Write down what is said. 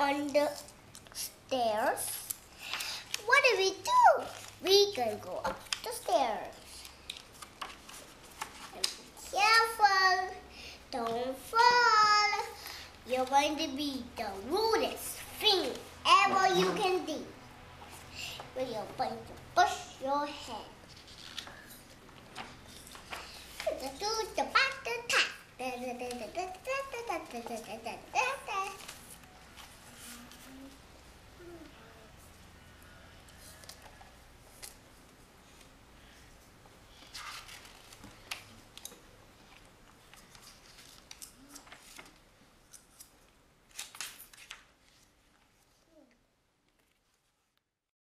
on the stairs. What do we do? We can go up the stairs. Careful. Don't fall. You're going to be the rudest thing ever you can do. But you're going to push your head. Do the back the.